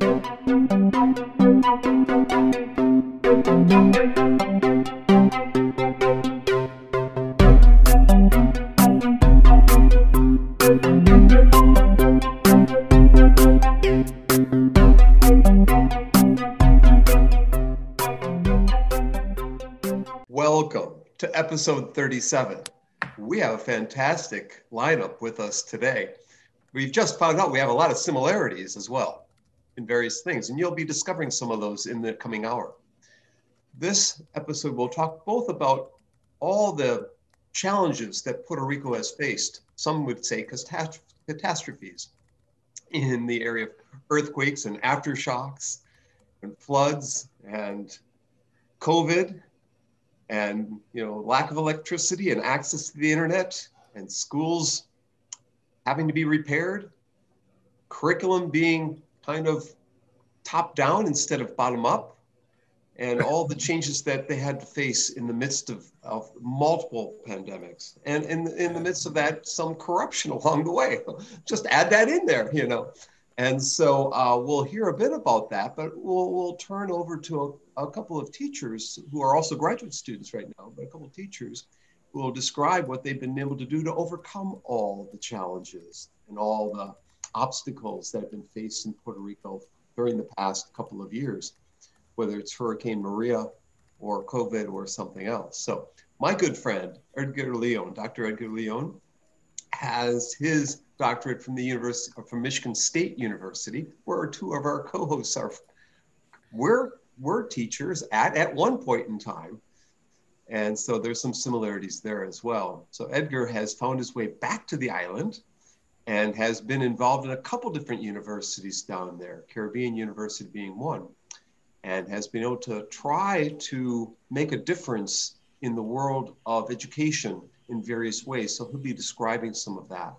Welcome to episode 37. We have a fantastic lineup with us today. We've just found out we have a lot of similarities as well in various things, and you'll be discovering some of those in the coming hour. This episode will talk both about all the challenges that Puerto Rico has faced, some would say catastrophes in the area of earthquakes and aftershocks and floods and COVID and you know lack of electricity and access to the internet and schools having to be repaired curriculum being kind of top down instead of bottom up. And all the changes that they had to face in the midst of, of multiple pandemics. And in, in the midst of that some corruption along the way. Just add that in there you know. And so uh, we'll hear a bit about that, but we'll, we'll turn over to a, a, couple of teachers who are also graduate students right now, but a couple of teachers who will describe what they've been able to do to overcome all the challenges and all the obstacles that have been faced in Puerto Rico during the past couple of years, whether it's Hurricane Maria or COVID or something else. So my good friend, Edgar Leon, Dr. Edgar Leon, has his doctorate from the University from Michigan State University, where two of our co-hosts are. We're we're teachers at at one point in time, and so there's some similarities there as well. So Edgar has found his way back to the island, and has been involved in a couple different universities down there, Caribbean University being one, and has been able to try to make a difference in the world of education in various ways. So he'll be describing some of that.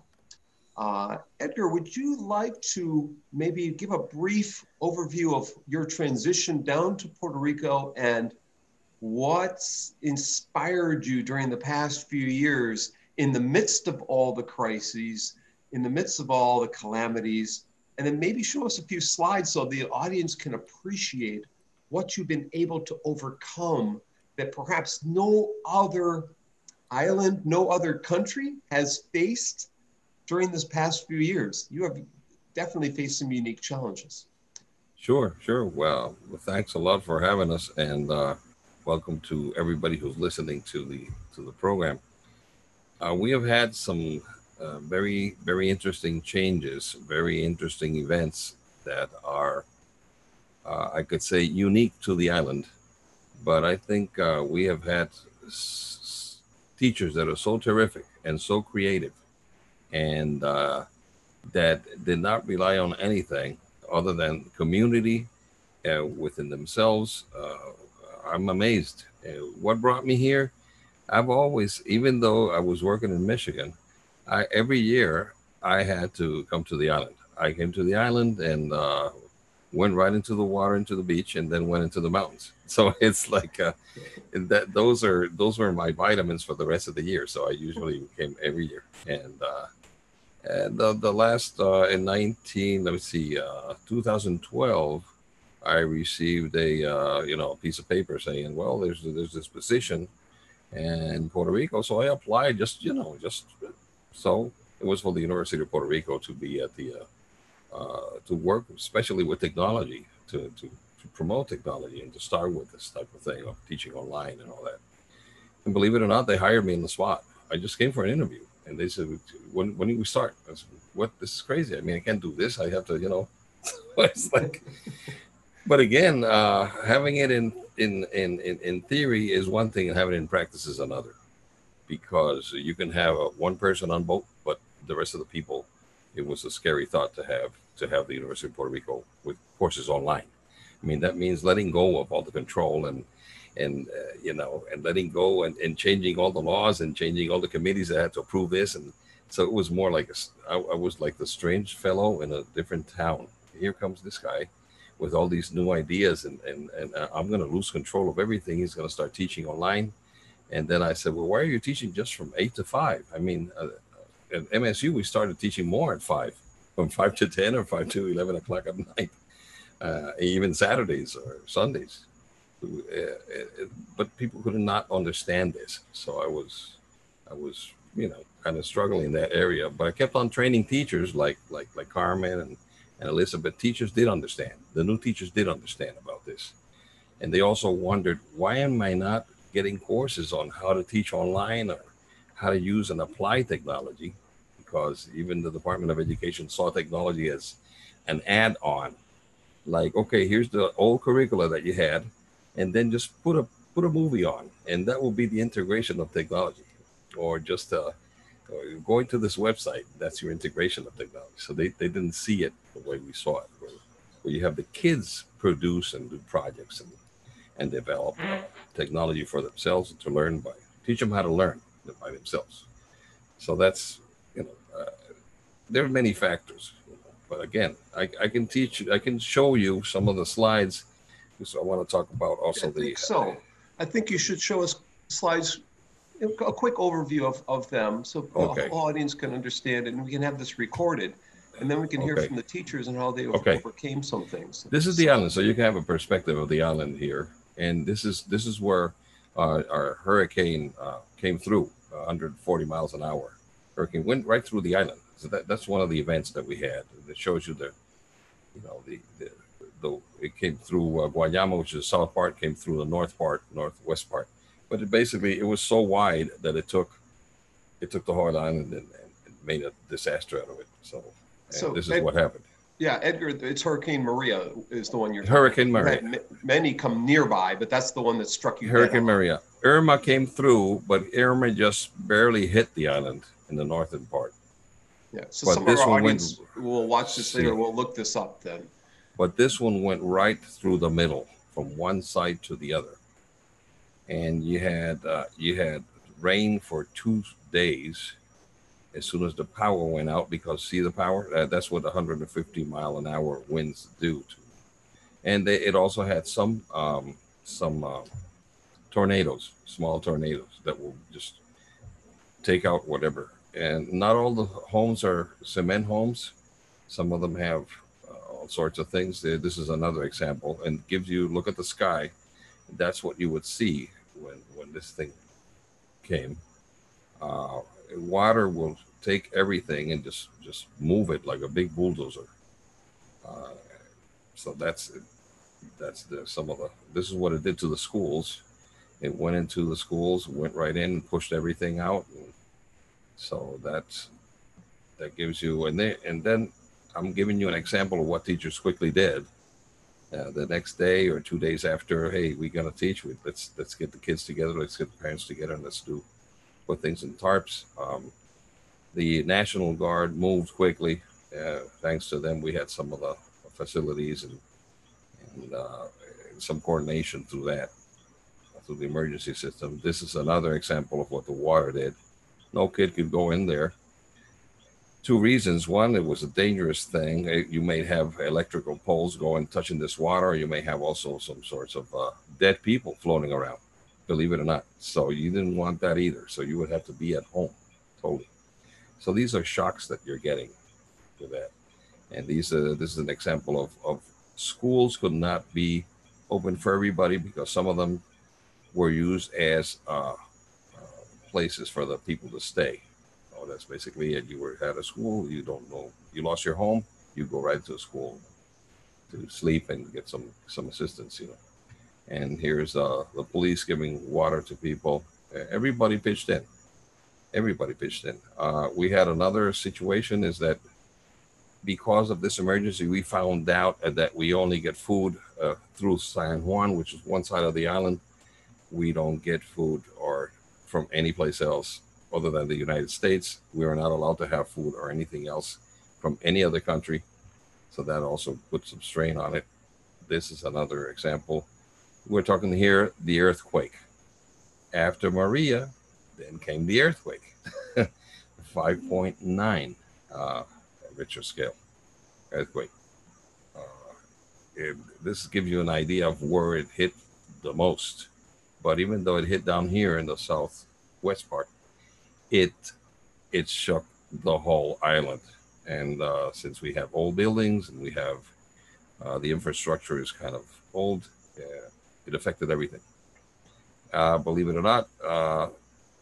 Uh, Edgar, would you like to maybe give a brief overview of your transition down to Puerto Rico and what's inspired you during the past few years in the midst of all the crises, in the midst of all the calamities, and then maybe show us a few slides so the audience can appreciate what you've been able to overcome that perhaps no other island, no other country has faced during this past few years. You have definitely faced some unique challenges. Sure, sure. Well, well thanks a lot for having us, and uh, welcome to everybody who's listening to the to the program. Uh, we have had some uh, very very interesting changes, very interesting events that are, uh, I could say, unique to the island. But I think uh, we have had s- teachers that are so terrific and so creative and uh, that did not rely on anything other than community uh, within themselves. I'm amazed. What brought me here? I've always, even though I was working in Michigan, I, every year I had to come to the island. I came to the island and uh, went right into the water, into the beach, and then went into the mountains. So it's like uh, that. Those are those were my vitamins for the rest of the year. So I usually came every year, and uh, and the, the last uh, in 19, let me see, uh, 2012, I received a uh, you know a piece of paper saying, well, there's there's this position in Puerto Rico, so I applied. Just you know, just so it was for the University of Puerto Rico to be at the uh, uh, to work, especially with technology, to, to to promote technology and to start with this type of thing of teaching online and all that. And believe it or not, they hired me in the spot. I just came for an interview and they said, "When when do we start?" I said, "What? This is crazy. I mean, I can't do this. I have to, you know." it's like, but again, uh, having it in, in in in in theory is one thing, and having it in practice is another, because you can have a, one person on boat, but the rest of the people, it was a scary thought to have to have the University of Puerto Rico with courses online. I mean, that means letting go of all the control and and uh, you know and letting go and, and changing all the laws and changing all the committees that had to approve this. And so it was more like a, I, I was like the strange fellow in a different town. Here comes this guy with all these new ideas and and, and uh, i'm going to lose control of everything. He's going to start teaching online and then i said well why are you teaching just from 8 to 5 i mean uh, at msu we started teaching more at 5 from 5 to 10 or 5 to 11 o'clock at night uh, even Saturdays or Sundays. Uh, uh, but people could not understand this, so I was, I was, you know, kind of struggling in that area. But I kept on training teachers like like like Carmen and, and Elizabeth. Teachers did understand. The new teachers did understand about this, and they also wondered why am I not getting courses on how to teach online or how to use and apply technology, because even the Department of Education saw technology as an add-on. Like okay here's the old curricula that you had and then just put a put a movie on and that will be the integration of technology. Or just uh, going to this website that's your integration of technology. So they, they didn't see it the way we saw it where, where you have the kids produce and do projects and and develop technology for themselves and to learn by teach them how to learn by themselves so that's you know uh, there are many factors but again, I, I can teach I can show you some of the slides because I want to talk about also I the. think so I think you should show us slides, a quick overview of, of them so Okay. the whole audience can understand it and we can have this recorded. And then we can hear Okay. from the teachers and how they Okay. overcame some things. This is the island, so you can have a perspective of the island here, and this is this is where uh, our hurricane uh, came through, uh, 140 miles an hour. Hurricane went right through the island. So that, that's one of the events that we had. That shows you the, you know, the the, the it came through uh, Guayama, which is the south part, came through the north part, northwest part. But it basically it was so wide that it took it took the whole island and, and made a disaster out of it. So, So, this is what happened. Yeah, Edgar, it's Hurricane Maria is the one you're. Hurricane Maria. Many come nearby, but that's the one that struck you. Hurricane. Maria. Irma came through, but Irma just barely hit the island in the northern part. Yeah, so But some of this our one went- audience will watch this later. We'll look this up then. But this one went right through the middle, from one side to the other. And you had uh, you had rain for two days. As soon as the power went out, because see the power, uh, that's what 150 mile an hour winds do. To. And they, it also had some um, some uh, tornadoes, small tornadoes that will just take out whatever. And not all the homes are cement homes. Some of them have uh, all sorts of things. This is another example, and gives you look at the sky. That's what you would see when when this thing came. Uh, water will take everything and just just move it like a big bulldozer. Uh, so that's that's the some of the. This is what it did to the schools. It went into the schools, went right in, and pushed everything out. So that's that gives you and then and then I'm giving you an example of what teachers quickly did. Uh, the next day or two days after, hey, we're gonna teach. We, let's let's get the kids together. Let's get the parents together, and let's do put things in tarps. Um, the National Guard moved quickly. Uh, thanks to them, we had some of the facilities and and uh, some coordination through that through the emergency system. This is another example of what the water did. No kid could go in there two reasons. One, it was a dangerous thing. Uh, You may have electrical poles going touching this water, you may have also some sorts of uh, dead people floating around, believe it or not. So you didn't want that either. So you would have to be at home totally. So these are shocks that you're getting to that. And these uh, this is an example of, of schools could not be open for everybody because some of them were used as uh, uh, places for the people to stay. Oh, that's basically it. You were at a school, you don't know, you lost your home, you go right to a school to sleep and get some some assistance, you know. And here's uh, the police giving water to people. Everybody pitched in. Everybody pitched in. Uh, we had another situation is that because of this emergency, we found out that we only get food uh, through San Juan, which is one side of the island. We don't get food or from any place else other than the United States. We are not allowed to have food or anything else from any other country. So that also puts some strain on it. This is another example. We're talking here the earthquake. After Maria, then came the earthquake, 5.9 uh, Richter scale earthquake. Uh, it, this gives you an idea of where it hit the most. But even though it hit down here in the southwest part, it it shook the whole island. And uh, since we have old buildings and we have Uh, the infrastructure is kind of old. It affected everything. Uh, believe it or not, uh,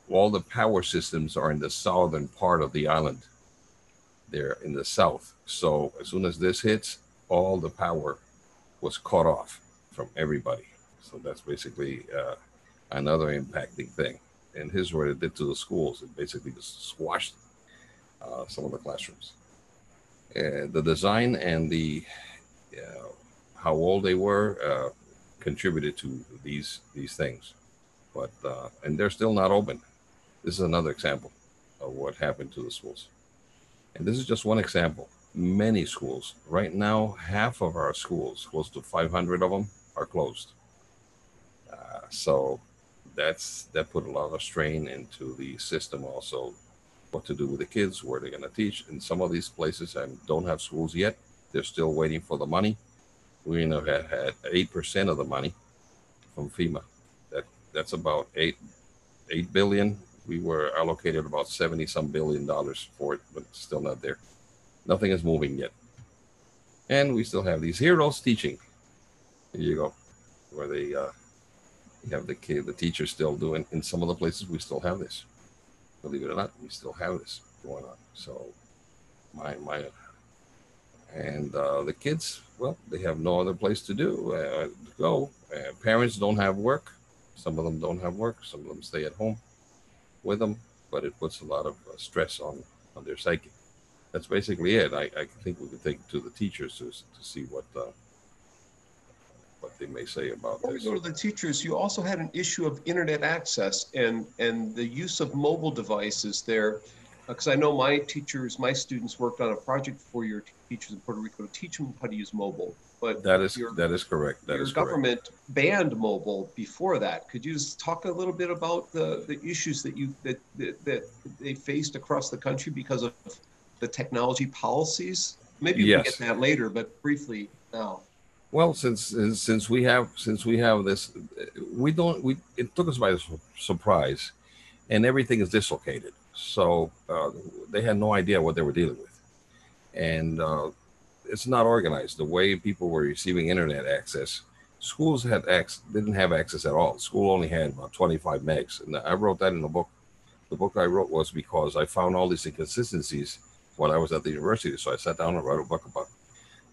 all the power systems are in the southern part of the island. They're in the south. So as soon as this hits, all the power was cut off from everybody. So that's basically uh, another impacting thing. And here's what it did to the schools. It basically just squashed uh, some of the classrooms. Uh, the design and the uh, how old they were uh, contributed to these these things, but uh, and they're still not open. This is another example of what happened to the schools, and this is just one example. Many schools right now, half of our schools, close to 500 of them, are closed. Uh, so that's that put a lot of strain into the system also what to do with the kids where they're going to teach in some of these places and don't have schools yet they're still waiting for the money we you know had had eight percent of the money from fema that that's about eight eight billion we were allocated about 70 some billion dollars for it but still not there nothing is moving yet and we still have these heroes teaching here you go where they uh, you have the kid, the teacher still doing. In some of the places, we still have this. Believe it or not, we still have this going on. So, my my, and uh, the kids, well, they have no other place to do uh, to go. Uh, parents don't have work. Some of them don't have work. Some of them stay at home with them, but it puts a lot of uh, stress on on their psyche. That's basically it. I, I think we could take to the teachers to, to see what uh, what they may say about Before this. we go to the teachers, you also had an issue of internet access and, and the use of mobile devices there. Uh, because I know my teachers, my students worked on a project for your teachers in Puerto Rico to teach them how to use mobile. But That is your, that is correct. That your is correct. government banned mobile before that. Could you just talk a little bit about the, the issues that you that, that that they faced across the country because of the technology policies? Maybe we can get that later, but briefly now. Well, since since we have since we have this, we don't we it took us by surprise, and everything is dislocated. So uh, they had no idea what they were dealing with, and uh, it's not organized. The way people were receiving internet access, schools had access didn't have access at all. School only had about 25 megs, and I wrote that in the book. The book I wrote was because I found all these inconsistencies while I was at the university. So I sat down and wrote a book about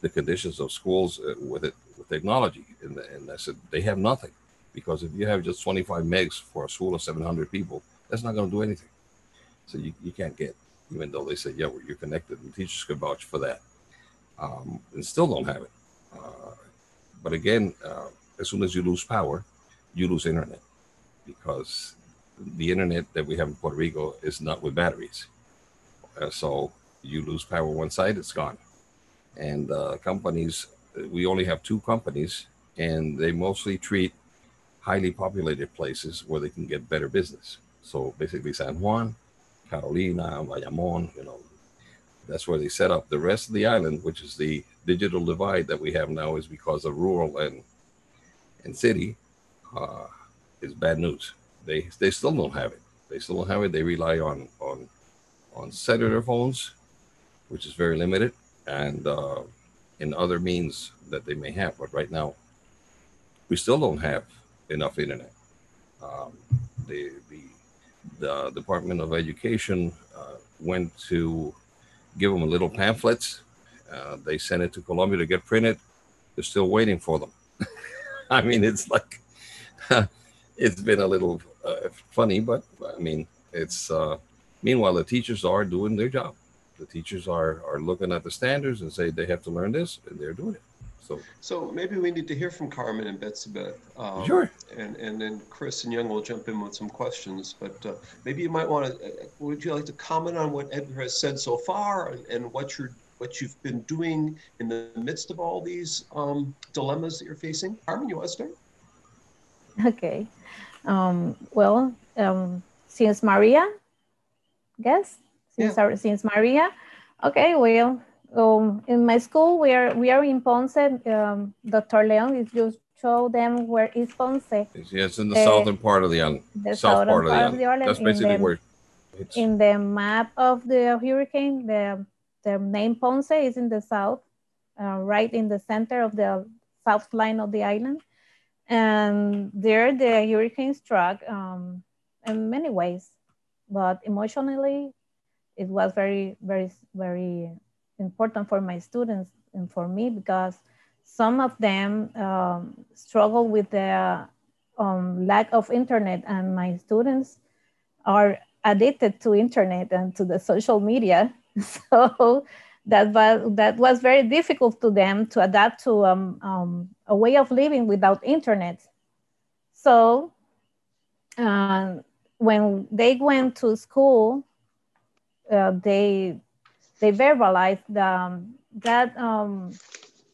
the conditions of schools uh, with it with technology and, and i said they have nothing because if you have just 25 megs for a school of 700 people that's not going to do anything so you, you can't get even though they say yeah well, you're connected and teachers could vouch for that um, and still don't have it. Uh, but again uh, as soon as you lose power you lose internet because the internet that we have in puerto rico is not with batteries. Uh, so you lose power one side it's gone. And uh, companies we only have two companies and they mostly treat highly populated places where they can get better business. So basically san juan carolina bayamon you know that's where they set up the rest of the island which is the digital divide that we have now is because of rural and and city uh, is bad news they they still don't have it they still don't have it they rely on on on cellular phones which is very limited and uh, in other means that they may have. But right now, we still don't have enough internet. Um, the, the, the Department of Education uh, went to give them a little pamphlets. Uh, they sent it to Colombia to get printed. They're still waiting for them. I mean, it's like, it's been a little uh, funny, but I mean, it's, meanwhile, the teachers are doing their job the teachers are are looking at the standards and say they have to learn this and they're doing it so So maybe we need to hear from Carmen and Betsy Beth. Um, Sure. And, and then Chris and Yong will jump in with some questions, but uh, maybe you might want to, would you like to comment on what Edgar has said so far and, and what you're, what you've been doing in the midst of all these um, dilemmas that you're facing? Carmen, you want to start? Okay. Um, well, um, since Maria, guess since our, since Maria. Okay, well, um, in my school we are we are in Ponce. Um, Dr. Leon is just show them where is Ponce. it's in the Uh, southern part of the island The south southern part of the part island of the island. that's in basically the- where it's in the map of the hurricane, the the name Ponce is in the south uh, right in the center of the south line of the island. And there the hurricane struck um, in many ways, but emotionally, it was very, very, very important for my students and for me because some of them um, struggle with the um, lack of internet and my students are addicted to internet and to the social media. So that was, that was very difficult to them to adapt to um, um, a way of living without internet. So uh, when they went to school, uh, they they verbalized the, um, that um,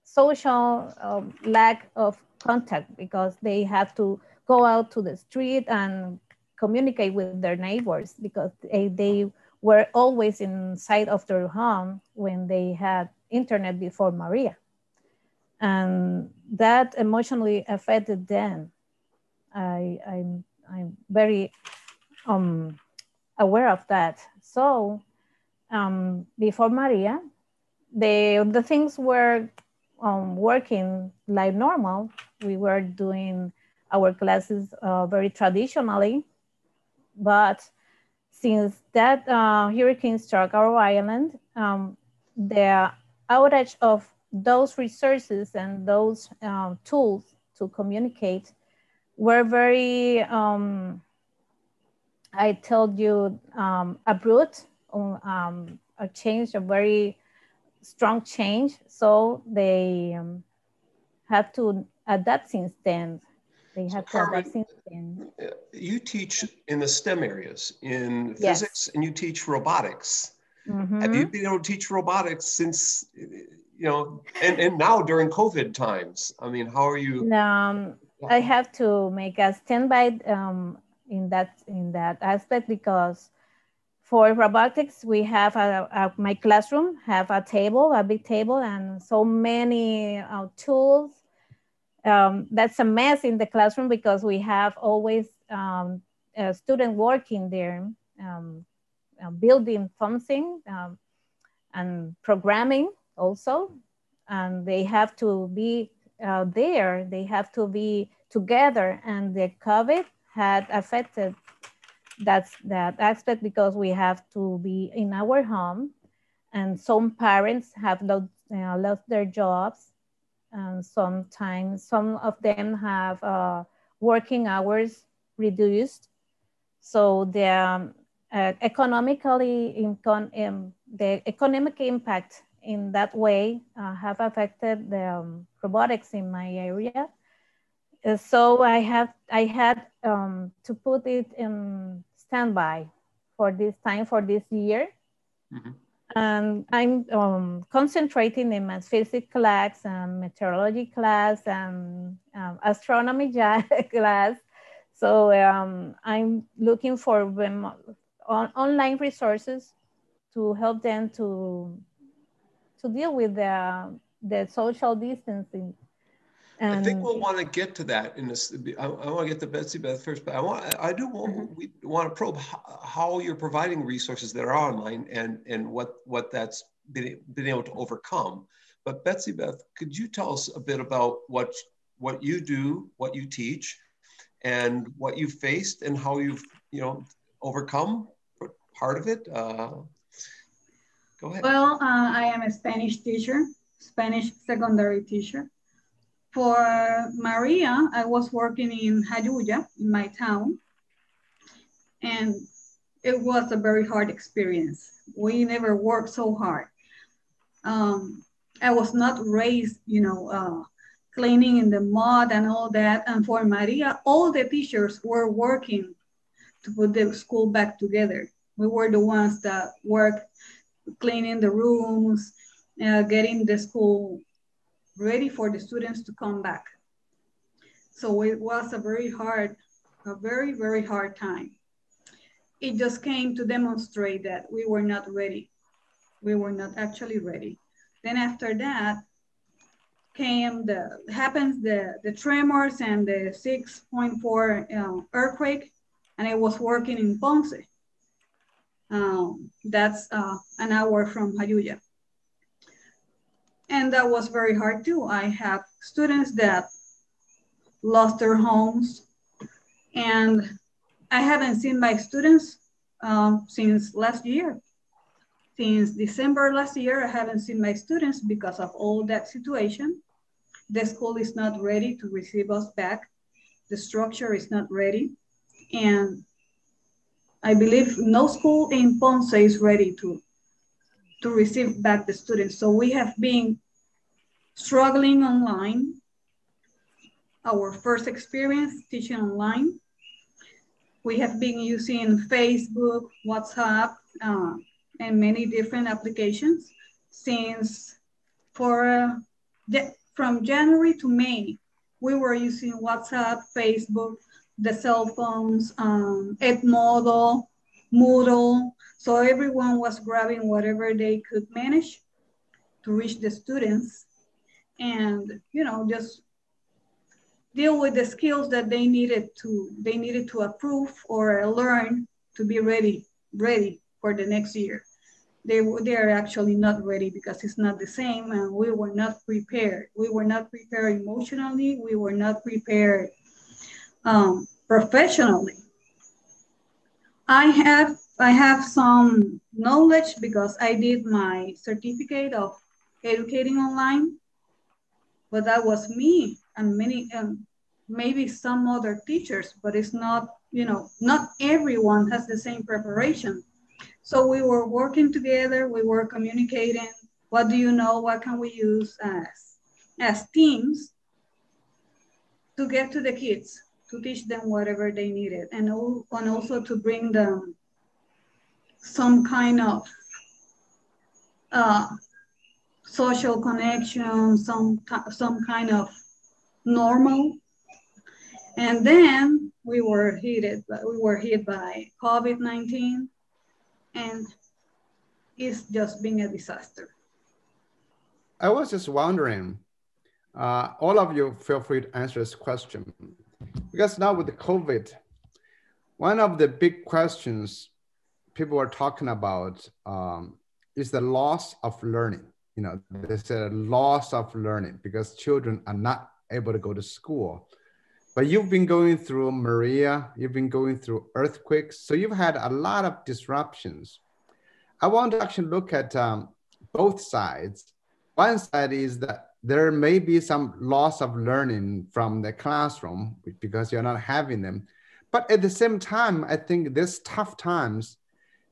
social um, lack of contact because they had to go out to the street and communicate with their neighbors because they, they were always inside of their home when they had internet before Maria. And that emotionally affected them. I, I'm, I'm very um, aware of that. So um, before Maria, the, the things were um, working like normal. We were doing our classes uh, very traditionally, but since that uh, hurricane struck our island, um, the outage of those resources and those um, tools to communicate were very, um, I told you, um, abrupt, um, a change, a very strong change. So they um, have to adapt since then. They have to adapt since then. You teach in the STEM areas, in yes. physics, and you teach robotics. Mm-hmm. Have you been able to teach robotics since, you know, and, and now during COVID times? I mean, how are you? Um, I have to make a standby um, in that in that aspect because for robotics, we have a, a, my classroom have a table, a big table, and so many uh, tools um, that's a mess in the classroom because we have always um, a student working there, um, uh, building something um, and programming also. And they have to be uh, there, they have to be together. And the COVID had affected that that aspect because we have to be in our home. And some parents have lost, uh, lost their jobs and sometimes some of them have uh, working hours reduced. So the um, uh, economically um, the economic impact in that way uh, have affected the um, robotics in my area. Uh, so I have I had um, to put it in standby for this time for this year. Mm -hmm and I'm um, concentrating in my physics class and meteorology class and um, astronomy class. So um, I'm looking for on online resources to help them to to deal with the the social distancing and I think we'll want to get to that in this. I, I want to get to Betsy Beth first, but I want I do want mm-hmm. we want to probe how, how, you're providing resources that are online and and what what that's been been able to overcome. But Betsy Beth, could you tell us a bit about what what you do, what you teach, and what you faced and how you've you know overcome part of it? Uh, go ahead. Well, uh, I am a Spanish teacher, Spanish secondary teacher for Maria, I was working in Jayuya, in my town, and it was a very hard experience. We never worked so hard. Um, I was not raised, you know, uh, cleaning in the mud and all that. And for Maria, all the teachers were working to put the school back together. We were the ones that worked cleaning the rooms, uh, getting the school ready for the students to come back. So it was a very hard, a very, very hard time. It just came to demonstrate that we were not ready. We were not actually ready. Then after that came the, happens the, the tremors and the 6.4 uh, earthquake, and I was working in Ponce. Um, that's uh, an hour from Jayuya. And that was very hard too. I have students that lost their homes and I haven't seen my students um, since last year. Since December last year, I haven't seen my students because of all that situation. The school is not ready to receive us back. The structure is not ready. And I believe no school in Ponce is ready to, to receive back the students. So we have been struggling online. Our first experience teaching online. We have been using Facebook, WhatsApp, uh, and many different applications since for uh, from January to May, we were using WhatsApp, Facebook, the cell phones, um, Edmodo, Moodle. So everyone was grabbing whatever they could manage to reach the students and, you know, just deal with the skills that they needed to, they needed to approve or learn to be ready, ready for the next year. They, they are actually not ready because it's not the same and we were not prepared. We were not prepared emotionally. We were not prepared um, professionally. I have I have some knowledge because I did my certificate of educating online, but that was me and many and maybe some other teachers, but it's not, you know, not everyone has the same preparation. So we were working together, we were communicating, what do you know, what can we use as, as teams to get to the kids to teach them whatever they needed and, and also to bring them some kind of uh, social connection, some, some kind of normal. And then we were hit, we were hit by COVID-19 and it's just been a disaster. I was just wondering, uh, all of you feel free to answer this question. Because now with the COVID, one of the big questions people are talking about um, is the loss of learning. You know, there's a loss of learning because children are not able to go to school. But you've been going through Maria, you've been going through earthquakes, so you've had a lot of disruptions. I want to actually look at um, both sides. One side is that there may be some loss of learning from the classroom because you're not having them. But at the same time, I think these tough times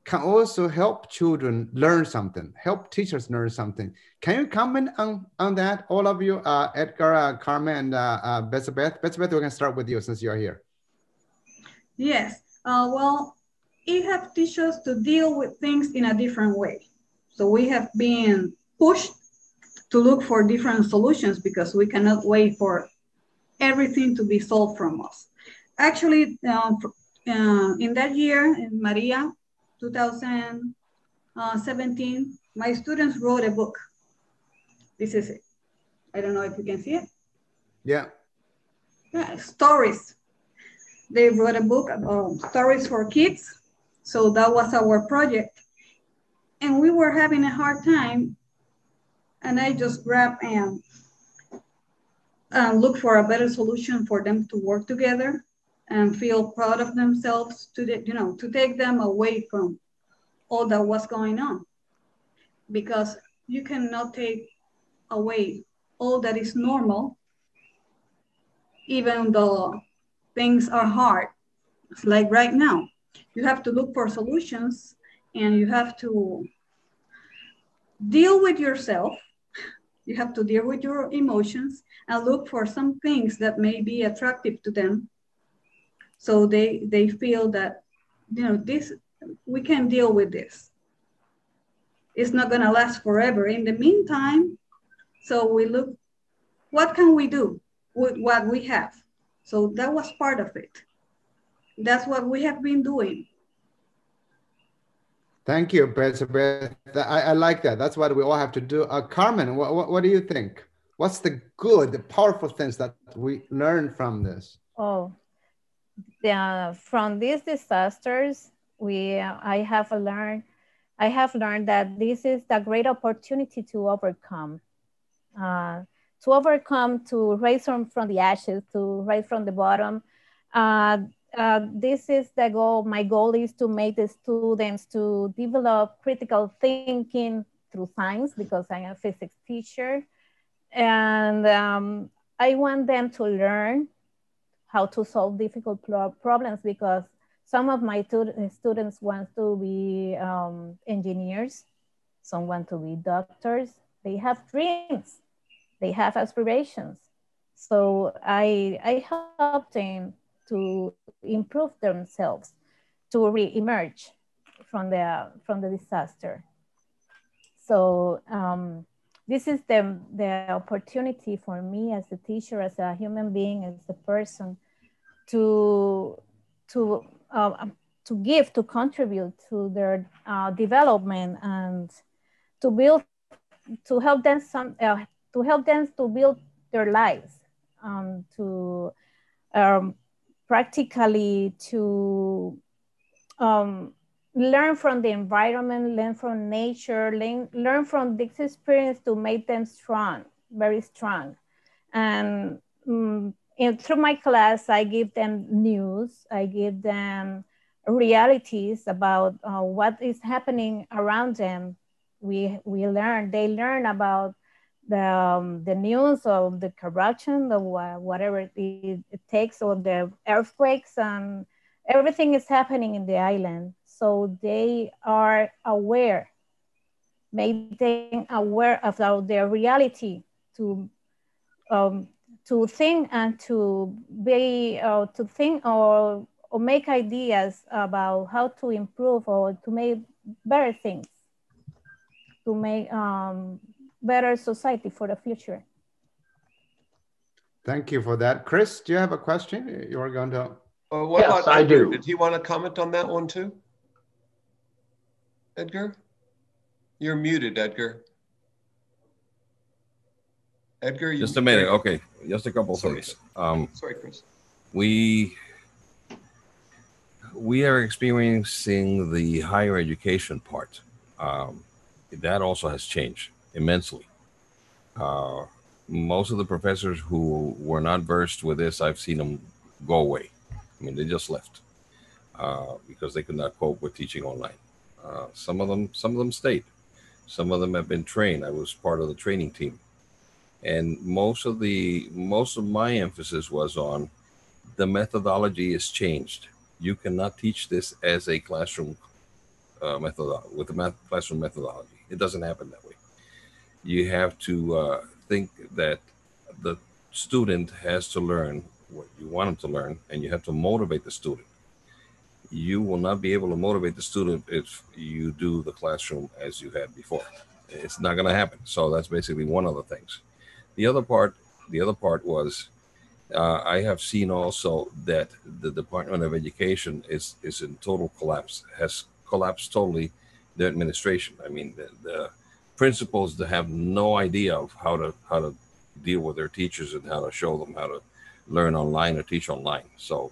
can also help children learn something, help teachers learn something. Can you comment on, on that, all of you, uh, Edgar, uh, Carmen, and uh, uh, Beth? Beth, we can start with you since you're here. Yes, uh, well, it has teachers to deal with things in a different way. So we have been pushed to look for different solutions because we cannot wait for everything to be solved from us. Actually, uh, uh, in that year, in Maria, 2017, my students wrote a book. This is it. I don't know if you can see it. Yeah. Yeah, stories. They wrote a book about stories for kids. So that was our project. And we were having a hard time and I just grabbed and uh, look for a better solution for them to work together and feel proud of themselves to the, you know to take them away from all that was going on. Because you cannot take away all that is normal even though things are hard. It's like right now you have to look for solutions and you have to deal with yourself. You have to deal with your emotions and look for some things that may be attractive to them. So they, they feel that, you know, this, we can deal with this. It's not gonna last forever. In the meantime, so we look, what can we do with what we have? So that was part of it. That's what we have been doing. Thank you, Elizabeth. I, I, like that. That's what we all have to do. Uh, Carmen, what, what, what, do you think? What's the good, the powerful things that we learn from this? Oh, yeah, from these disasters, we I have learned I have learned that this is the great opportunity to overcome uh, to overcome, to raise from, from the ashes, to rise from the bottom. Uh, uh, this is the goal. My goal is to make the students to develop critical thinking through science because I am a physics teacher. And um, I want them to learn how to solve difficult problems because some of my students want to be um, engineers, some want to be doctors. They have dreams, they have aspirations. So I, I help them to improve themselves, to re-emerge from the, from the disaster. So um, this is the, the opportunity for me as a teacher, as a human being, as a person, to, to, uh, to give, to contribute to their uh, development and to build, to help them some, uh, to help them to build their lives, um, to um, practically to um, learn from the environment, learn from nature, learn, learn from this experience to make them strong, very strong. And um, in, through my class, I give them news, I give them realities about uh, what is happening around them. We, we learn, they learn about the, um, the news of the corruption, the whatever it, it takes, or the earthquakes, and everything is happening in the island so they are aware, make them aware of their reality to um, to think and to be uh, to think or or make ideas about how to improve or to make better things, to make um, better society for the future. Thank you for that. Chris, do you have a question? You are going to. Uh, what yes, about I do. Did he want to comment on that one too? Edgar? You're muted, Edgar. Edgar, just a minute. Okay, just a couple Sorry. things. Um, Sorry, Chris. We we are experiencing the higher education part. Um, that also has changed immensely. Uh, most of the professors who were not versed with this, I've seen them go away. I mean, they just left uh, because they could not cope with teaching online. Uh, some of them, some of them stayed. Some of them have been trained. I was part of the training team, and most of the most of my emphasis was on the methodology is changed. You cannot teach this as a classroom uh, method with a math classroom methodology. It doesn't happen that way. You have to uh, think that the student has to learn what you want them to learn, and you have to motivate the student you will not be able to motivate the student if you do the classroom as you had before. It's not going to happen. So that's basically one of the things. The other part, the other part was, uh, I have seen also that the Department of Education is is in total collapse, has collapsed totally. The administration. I mean, the, the principals that have no idea of how to how to deal with their teachers and how to show them how to learn online or teach online. So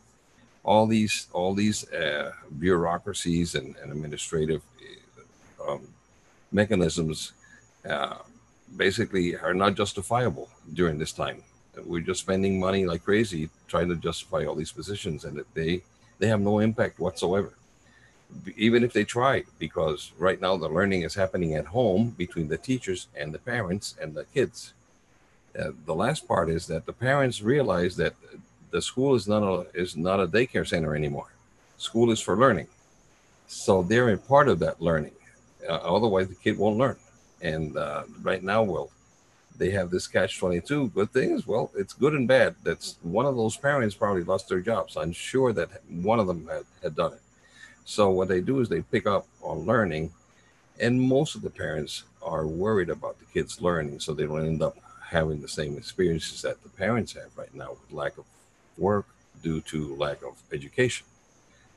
all these all these uh, bureaucracies and, and administrative um, mechanisms uh, basically are not justifiable during this time. We're just spending money like crazy trying to justify all these positions, and they they have no impact whatsoever. Even if they try, because right now the learning is happening at home between the teachers and the parents and the kids. Uh, the last part is that the parents realize that the school is not a is not a daycare center anymore. School is for learning, so they're a part of that learning. Uh, otherwise, the kid won't learn. And uh, right now, well, they have this catch twenty two. Good thing is, well, it's good and bad. That's one of those parents probably lost their jobs. I'm sure that one of them had, had done it. So what they do is they pick up on learning, and most of the parents are worried about the kids learning, so they don't end up having the same experiences that the parents have right now with lack of work due to lack of education.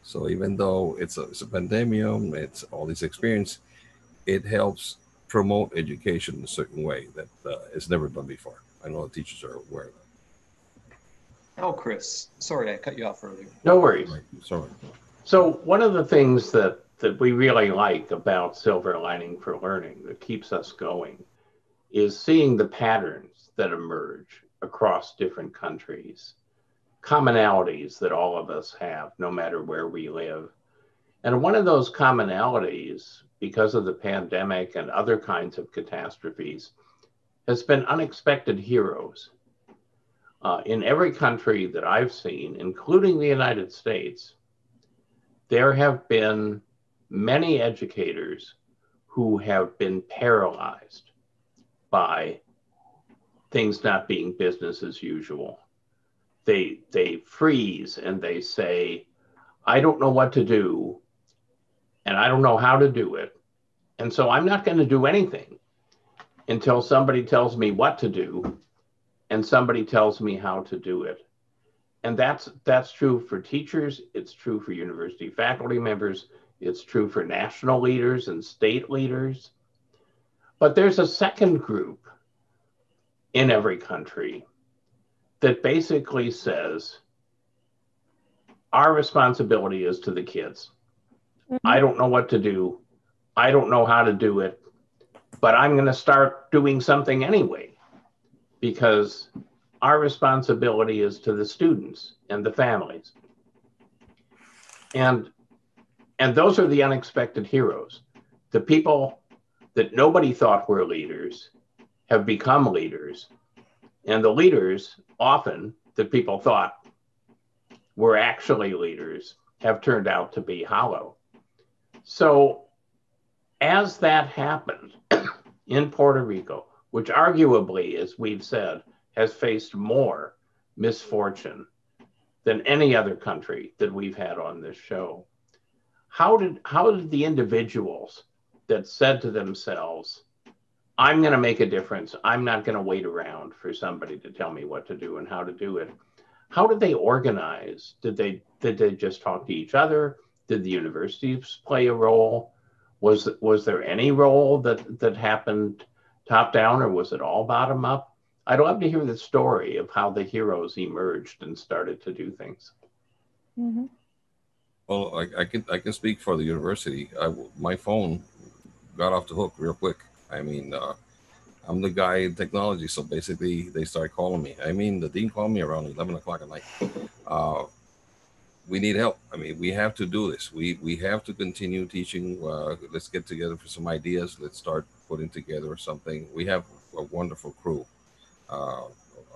So even though it's a, it's a pandemic, it's all this experience, it helps promote education in a certain way that uh, is never done before. I know the teachers are aware of that. Oh, Chris, sorry I cut you off earlier. No worries. Sorry. So one of the things that that we really like about Silver Lining for Learning that keeps us going is seeing the patterns that emerge across different countries, commonalities that all of us have, no matter where we live. And one of those commonalities, because of the pandemic and other kinds of catastrophes, has been unexpected heroes. Uh, in every country that I've seen, including the United States, there have been many educators who have been paralyzed by things not being business as usual. They they freeze and they say, I don't know what to do and I don't know how to do it. And so I'm not going to do anything until somebody tells me what to do and somebody tells me how to do it. And that's that's true for teachers, it's true for university faculty members, it's true for national leaders and state leaders. But there's a second group in every country that basically says our responsibility is to the kids. Mm-hmm. I don't know what to do. I don't know how to do it, but I'm going to start doing something anyway because our responsibility is to the students and the families. And and those are the unexpected heroes. The people that nobody thought were leaders have become leaders. And the leaders, often that people thought were actually leaders, have turned out to be hollow. So, as that happened in Puerto Rico, which arguably, as we've said, has faced more misfortune than any other country that we've had on this show, how did how did the individuals that said to themselves i'm going to make a difference. I'm not going to wait around for somebody to tell me what to do and how to do it. How did they organize? Did they did they just talk to each other? Did the universities play a role? Was was there any role that that happened top down or was it all bottom up? I'd love to hear the story of how the heroes emerged and started to do things. Mm-hmm. Well, I, I, can I can speak for the university. I, my phone got off the hook real quick. I mean, uh, I'm the guy in technology, so basically they start calling me. I mean, the dean called me around 11 o'clock at night. Uh, we need help. I mean, we have to do this. We we have to continue teaching. Uh, let's get together for some ideas. Let's start putting together something. We have a wonderful crew uh,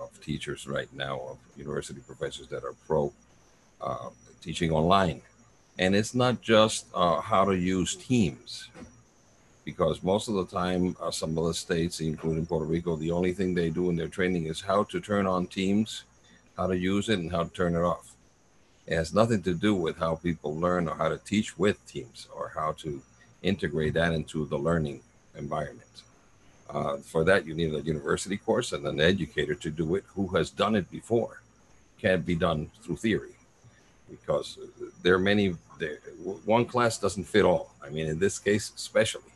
of teachers right now, of university professors that are pro uh, teaching online and it's not just uh, how to use Teams, because most of the time, uh, some of the states, including Puerto Rico, the only thing they do in their training is how to turn on Teams, how to use it, and how to turn it off. It has nothing to do with how people learn or how to teach with Teams or how to integrate that into the learning environment. Uh, for that, you need a university course and an educator to do it who has done it before. Can't be done through theory because there are many there, one class doesn't fit all. I mean, in this case, especially.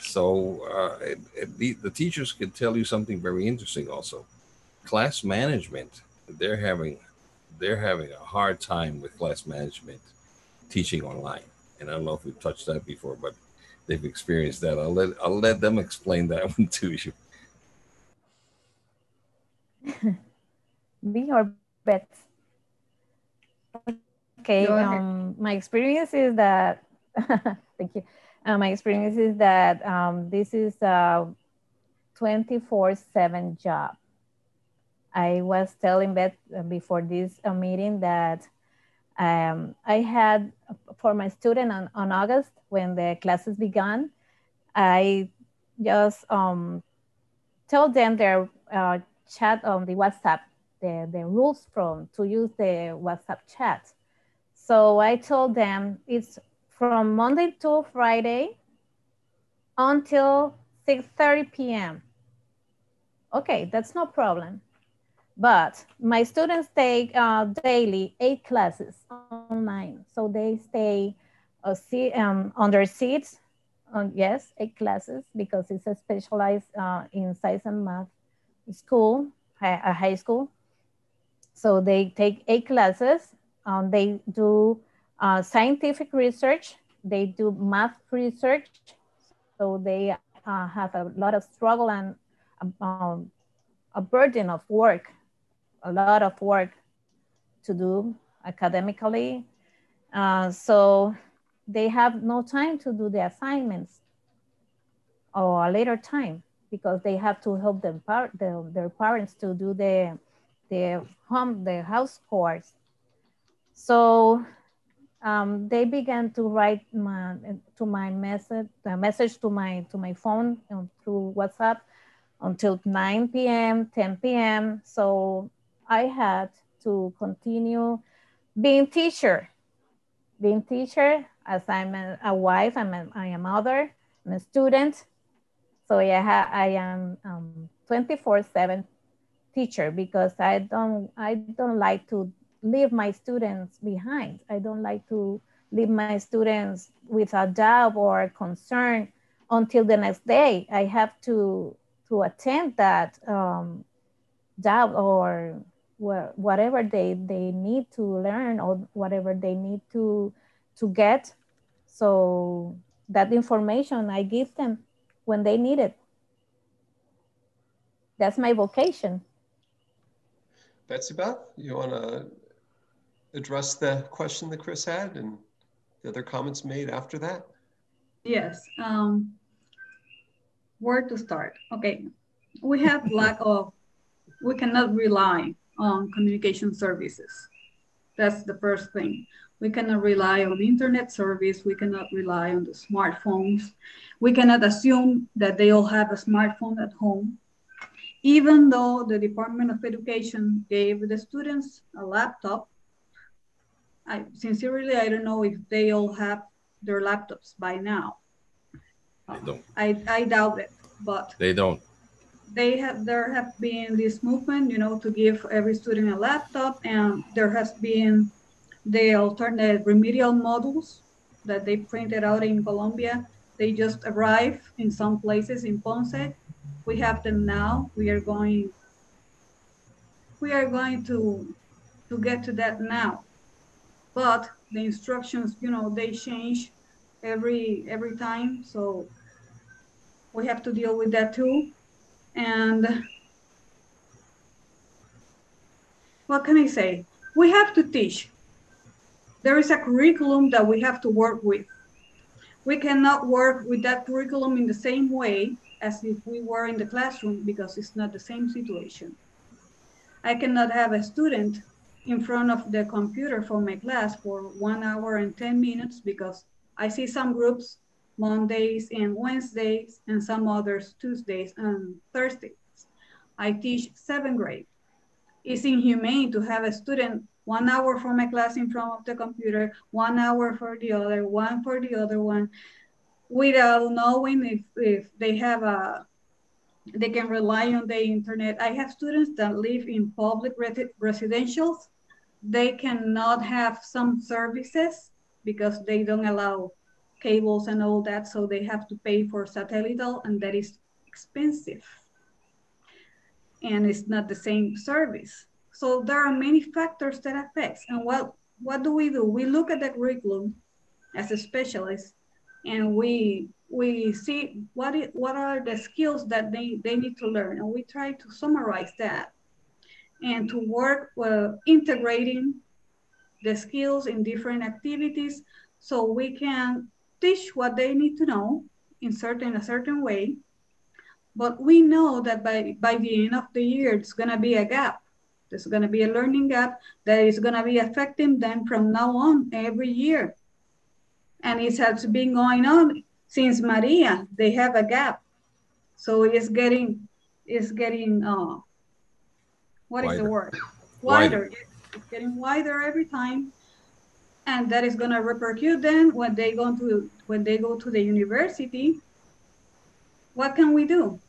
So uh, it, it, the, the teachers can tell you something very interesting. Also, class management they're having they're having a hard time with class management teaching online. And I don't know if we've touched that before, but they've experienced that. I'll let I'll let them explain that one to you. Me or bets. Okay, um, my experience is that, thank you. Uh, my experience is that um, this is a 24-7 job. I was telling Beth uh, before this uh, meeting that um, I had, for my student on, on August, when the classes began, I just um, told them their uh, chat on the WhatsApp, the, the rules from to use the WhatsApp chat. So I told them it's from Monday to Friday until 6.30 p.m. Okay, that's no problem. But my students take uh, daily eight classes online. So they stay uh, see, um, on their seats, um, yes, eight classes because it's a specialized uh, in science and math school, a high school. So they take eight classes um, they do uh, scientific research, they do math research, so they uh, have a lot of struggle and um, a burden of work, a lot of work to do academically. Uh, so they have no time to do the assignments or a later time because they have to help them the, their parents to do the, the home, the house chores. So um, they began to write my, to my message, a message to my to my phone through WhatsApp until 9 p.m., 10 p.m. So I had to continue being teacher, being teacher as I'm a, a wife, I'm a, I am mother, I'm a student. So yeah, I am 24/7 um, teacher because I don't I don't like to leave my students behind. I don't like to leave my students with a doubt or a concern until the next day. I have to to attend that um, doubt or whatever they, they need to learn or whatever they need to to get. So that information I give them when they need it. That's my vocation. Betsy Beth, you want to address the question that Chris had and the other comments made after that? Yes. Um, where to start? Okay. We have lack of, we cannot rely on communication services. That's the first thing. We cannot rely on internet service. We cannot rely on the smartphones. We cannot assume that they all have a smartphone at home. Even though the Department of Education gave the students a laptop, I sincerely, I don't know if they all have their laptops by now. They don't. I, I doubt it, but they don't. They have there have been this movement, you know, to give every student a laptop, and there has been the alternate remedial modules that they printed out in Colombia. They just arrived in some places in Ponce. We have them now. We are going. We are going to to get to that now but the instructions, you know, they change every every time. So we have to deal with that too. And what can I say? We have to teach. There is a curriculum that we have to work with. We cannot work with that curriculum in the same way as if we were in the classroom because it's not the same situation. I cannot have a student in front of the computer for my class for one hour and 10 minutes because I see some groups Mondays and Wednesdays and some others Tuesdays and Thursdays. I teach seventh grade. It's inhumane to have a student one hour for my class in front of the computer, one hour for the other, one for the other one, without knowing if, if they have a they can rely on the internet. I have students that live in public residentials. They cannot have some services because they don't allow cables and all that. So they have to pay for satellite and that is expensive. And it's not the same service. So there are many factors that affects. And what, what do we do? We look at the curriculum as a specialist and we we see what it, what are the skills that they, they need to learn and we try to summarize that. And to work with integrating the skills in different activities so we can teach what they need to know in certain a certain way. But we know that by by the end of the year it's going to be a gap. There's going to be a learning gap that is going to be affecting them from now on every year. And it has been going on since Maria, they have a gap. So it's getting, it's getting, uh, what wider. is the word? Wider. wider. It's getting wider every time. And that is gonna repercute then when they go to, when they go to the university, what can we do?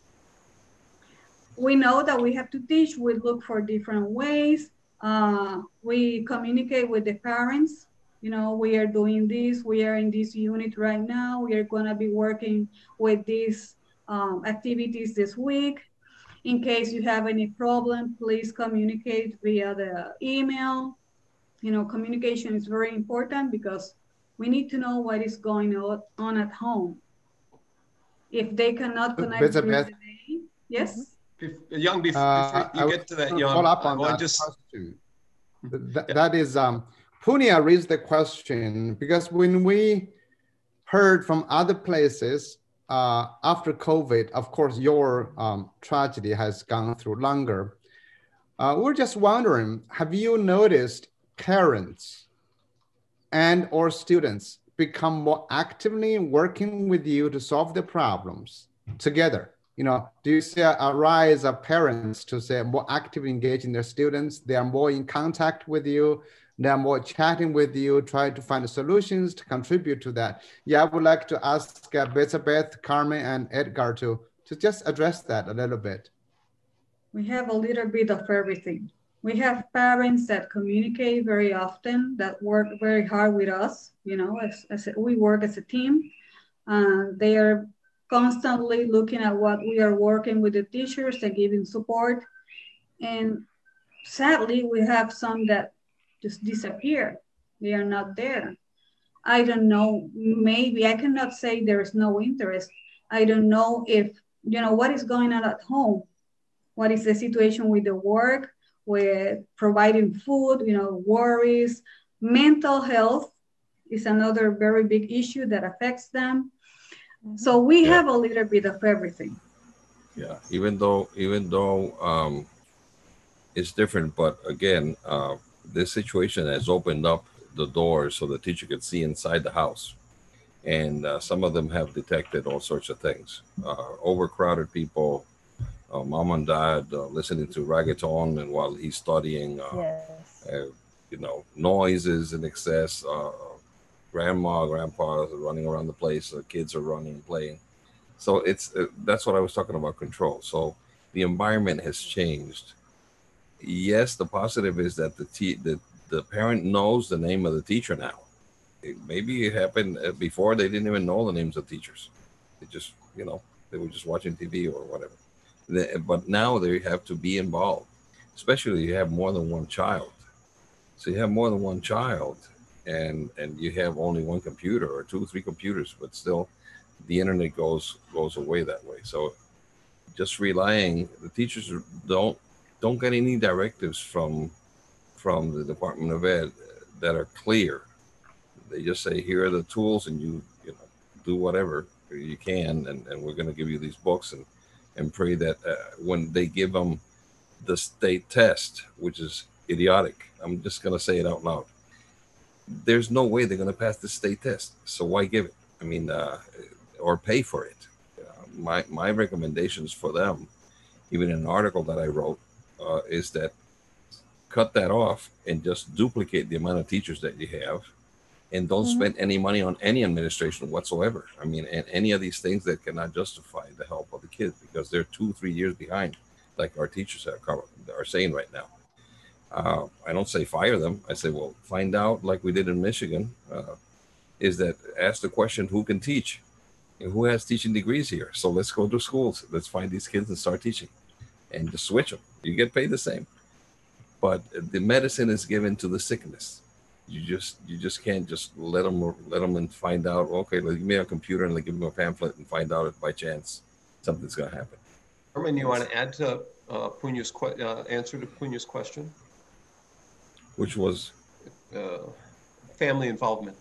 We know that we have to teach, we look for different ways. Uh, we communicate with the parents you know, we are doing this, we are in this unit right now, we are gonna be working with these um, activities this week. In case you have any problem, please communicate via the email. You know, communication is very important because we need to know what is going on at home. If they cannot connect during the day, yes? Yong, before, uh, before you get to that, Yong, follow up on that just... That, yeah. that is, um, Punya raised the question because when we heard from other places uh, after COVID, of course, your um, tragedy has gone through longer. Uh, we're just wondering, have you noticed parents and or students become more actively working with you to solve the problems together? You know, do you see a, a rise of parents to say more actively engaging their students? They are more in contact with you. They're more chatting with you, trying to find solutions to contribute to that. Yeah, I would like to ask uh, Beth, Carmen, and Edgar to, to just address that a little bit. We have a little bit of everything. We have parents that communicate very often, that work very hard with us. You know, as, as we work as a team. Uh, they are constantly looking at what we are working with the teachers and giving support. And sadly, we have some that just disappear. They are not there. I don't know, maybe I cannot say there is no interest. I don't know if, you know, what is going on at home? What is the situation with the work, with providing food, you know, worries, mental health is another very big issue that affects them. So we yeah. have a little bit of everything. Yeah, even though even though um, it's different, but again, uh, this situation has opened up the doors so the teacher could see inside the house, and uh, some of them have detected all sorts of things: uh, overcrowded people, uh, mom and dad uh, listening to reggaeton, and while he's studying, uh, yes. you know, noises in excess grandma, grandpa running around the place. The kids are running, and playing. So it's uh, that's what I was talking about control. So the environment has changed. Yes, the positive is that the te- the the parent knows the name of the teacher now. It, maybe it happened uh, before they didn't even know the names of teachers. They just you know they were just watching TV or whatever. but now they have to be involved, especially you have more than one child. So you have more than one child and and you have only one computer or two three computers but still the internet goes goes away that way so just relying the teachers don't don't get any directives from from the department of ed that are clear they just say here are the tools and you you know do whatever you can and, and we're going to give you these books and and pray that uh, when they give them the state test which is idiotic i'm just going to say it out loud there's no way they're going to pass the state test. So why give it? I mean, uh, or pay for it. Uh, my my recommendations for them, even in an article that I wrote, uh, is that cut that off and just duplicate the amount of teachers that you have, and don't mm-hmm. spend any money on any administration whatsoever. I mean, and any of these things that cannot justify the help of the kids because they're two three years behind, like our teachers are, are saying right now. Uh, I don't say fire them. I say, well, find out, like we did in Michigan, uh, is that ask the question who can teach and who has teaching degrees here. So let's go to schools. Let's find these kids and start teaching and just switch them. You get paid the same. But the medicine is given to the sickness. You just you just can't just let them let them and find out. Okay, let give me a computer and let give them a pamphlet and find out if by chance something's going to happen. Herman, you want to add to uh, Punya's que- uh, answer to Punya's question? which was uh, family involvement.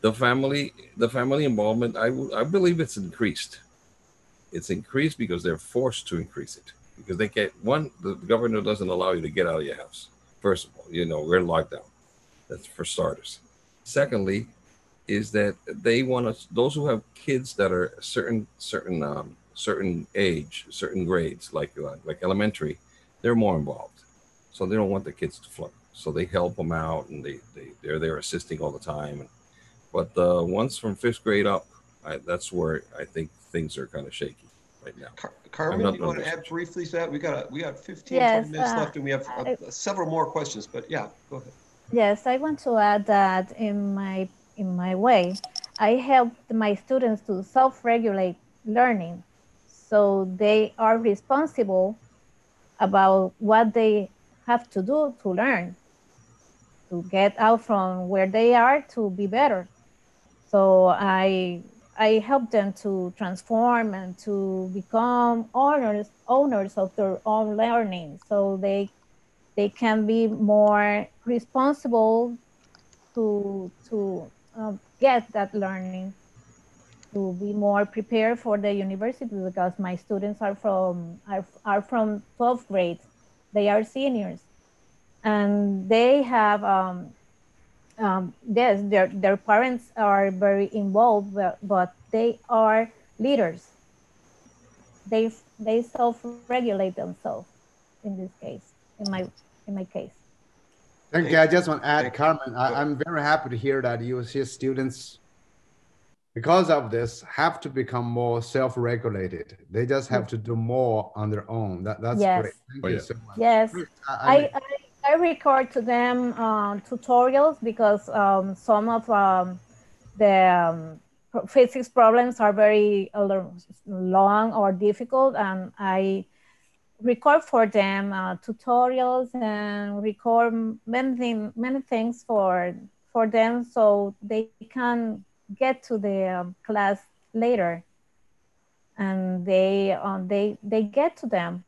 The family, the family involvement, I, I believe it's increased. It's increased because they're forced to increase it because they can't. One, the governor doesn't allow you to get out of your house. First of all, you know we're in lockdown. That's for starters. Secondly, is that they want us those who have kids that are certain certain um, certain age, certain grades, like uh, like elementary, they're more involved, so they don't want the kids to flunk so they help them out and they, they they're there assisting all the time but uh, once from fifth grade up I, that's where i think things are kind of shaky right now. Car- carmen you want to add briefly to that? We got a, we got 15 yes, minutes uh, left and we have uh, several more questions but yeah go ahead. Yes i want to add that in my in my way i help my students to self-regulate learning. So they are responsible about what they have to do to learn to get out from where they are to be better. So I I help them to transform and to become owners owners of their own learning, so they they can be more responsible to to uh, get that learning to be more prepared for the university because my students are from are, are from 12th grade. They are seniors. And they have um, um, yes their, their parents are very involved but, but they are leaders they they self-regulate themselves in this case in my in my case Thank you. I just want to add, Carmen, I, am very happy to hear that USC students, because of this, have to become more self-regulated. They just have to do more on their own. That, that's yes. great. Thank oh, you yeah. so much. Yes, I, I, I, I record to them um, tutorials because um, some of um, the um, physics problems are very uh, long or difficult, and I record for them uh, tutorials and record many, many things for for them so they can get to the um, class later. And they um, they they get to them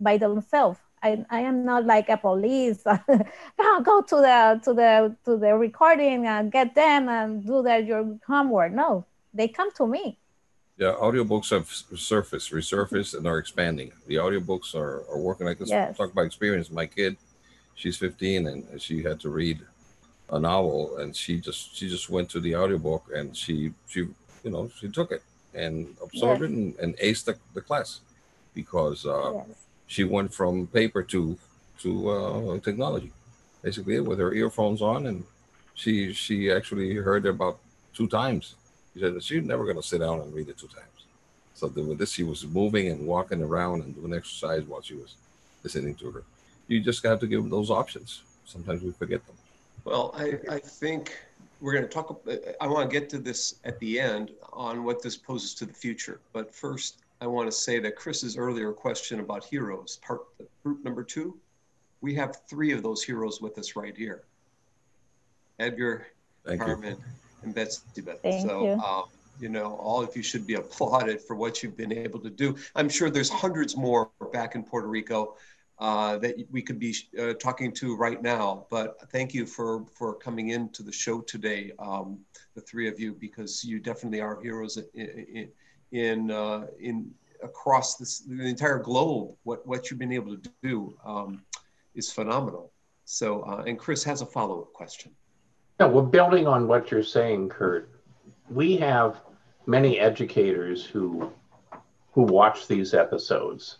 by themselves I, I am not like a police go to the to the to the recording and get them and do their your homework no they come to me Yeah, audiobooks have surfaced, resurfaced, and are expanding. The audiobooks are, are working. I can Yes. talk by experience. My kid, she's 15, and she had to read a novel, and she just she just went to the audiobook, and she she you know she took it and absorbed Yes. it and, and aced the, the class because uh, yes she went from paper to to uh, technology, basically with her earphones on, and she she actually heard it about two times. She said she's never going to sit down and read it two times. So with this, she was moving and walking around and doing exercise while she was listening to her. You just have to give them those options. Sometimes we forget them. Well, I, I think we're going to talk, I want to get to this at the end on what this poses to the future. But first, I want to say that Chris's earlier question about heroes, part group number two, we have three of those heroes with us right here. Edgar, Thank you. Carmen, and Betsy Beth. Thank so, you. Um, you know, all of you should be applauded for what you've been able to do. I'm sure there's hundreds more back in Puerto Rico uh, that we could be uh, talking to right now. But thank you for for coming into the show today, um, the three of you, because you definitely are heroes in in in, uh, in across this, the entire globe. What what you've been able to do um, is phenomenal. So, uh, and Chris has a follow up question. Yeah, well, building on what you're saying, Curt, we have many educators who who watch these episodes,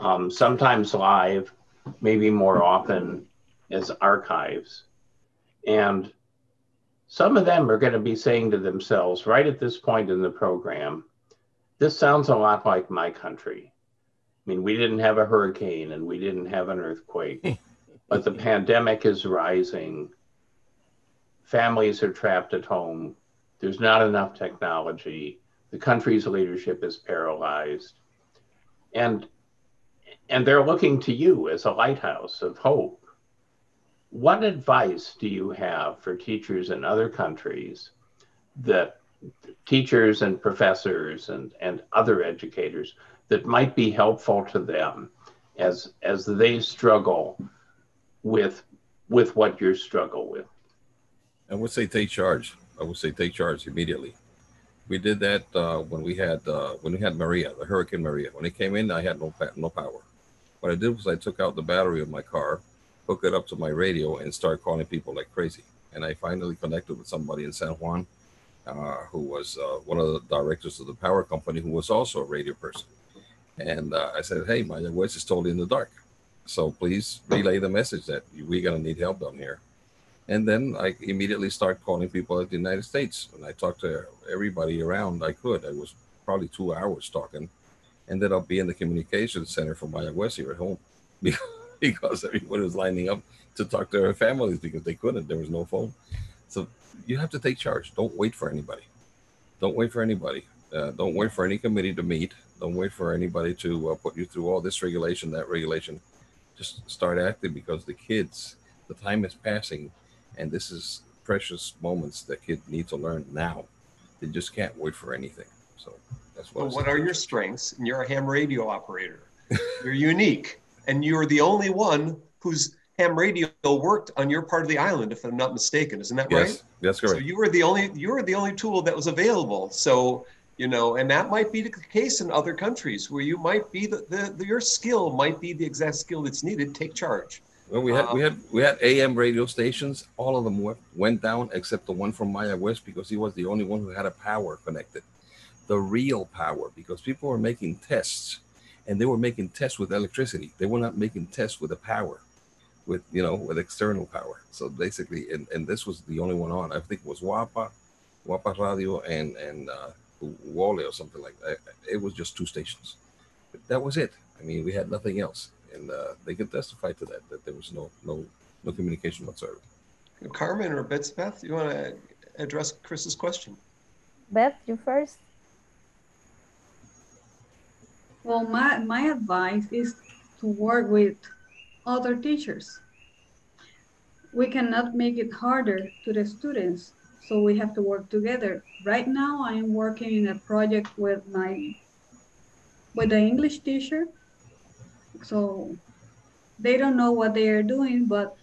um, sometimes live, maybe more often as archives, and some of them are going to be saying to themselves right at this point in the program, "This sounds a lot like my country." I mean, we didn't have a hurricane and we didn't have an earthquake, but the pandemic is rising families are trapped at home. There's not enough technology. The country's leadership is paralyzed. And and they're looking to you as a lighthouse of hope. What advice do you have for teachers in other countries that teachers and professors and, and other educators that might be helpful to them as as they struggle with with what you struggle with? I would say take charge. I would say take charge immediately. We did that uh, when we had uh, when we had Maria, the Hurricane Maria. When it came in, I had no no power. What I did was I took out the battery of my car, hooked it up to my radio, and started calling people like crazy. And I finally connected with somebody in San Juan, uh, who was uh, one of the directors of the power company, who was also a radio person. And uh, I said, "Hey, my voice is totally in the dark, so please relay the message that we're gonna need help down here." And then I immediately start calling people at the United States. And I talked to everybody around I could. I was probably two hours talking. Ended up being the communications center for Mayagüez here at home because everybody was lining up to talk to their families because they couldn't. There was no phone. So you have to take charge. Don't wait for anybody. Don't wait for anybody. Uh, don't wait for any committee to meet. Don't wait for anybody to uh, put you through all this regulation, that regulation. Just start acting because the kids, the time is passing and this is precious moments that kids need to learn now they just can't wait for anything. So that's what. Well, what are your strengths? And you're a ham radio operator. you're unique, and you're the only one whose ham radio worked on your part of the island, if I'm not mistaken. Isn't that yes, right? That's correct. So you were the only you were the only tool that was available. So you know, and that might be the case in other countries where you might be the, the, the your skill might be the exact skill that's needed. Take charge. Well, we had Um, we had we had AM radio stations. All of them went, went down except the one from Mayagüez because he was the only one who had a power connected, the real power. Because people were making tests, and they were making tests with electricity. They were not making tests with the power, with you know with external power. So basically, and, and this was the only one on. I think it was WAPA, WAPA Radio, and and uh, Wale or something like that. It was just two stations. But that was it. I mean, we had nothing else and uh, they can testify to that that there was no no no communication whatsoever. Carmen or Beth, you want to address Chris's question? Beth, you first. Well, my, my advice is to work with other teachers. We cannot make it harder to the students, so we have to work together. Right now, I am working in a project with my with the English teacher. So they don't know what they are doing, but